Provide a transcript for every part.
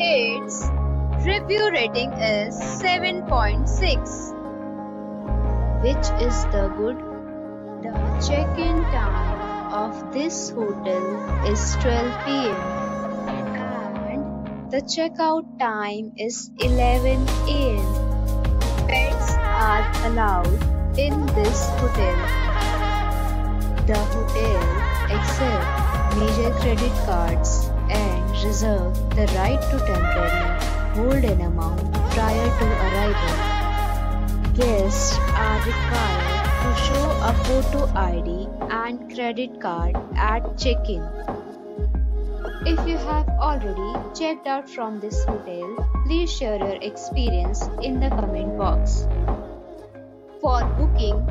Its review rating is 7.6, which is the good. The check-in time of this hotel is 12 pm and the checkout time is 11 am. Pets are allowed in this hotel. The hotel accepts major credit cards reserve the right to temporarily hold an amount prior to arrival. Guests are required to show a photo ID and credit card at check-in. If you have already checked out from this hotel, please share your experience in the comment box. For booking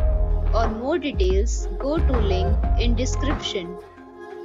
or more details, go to link in description.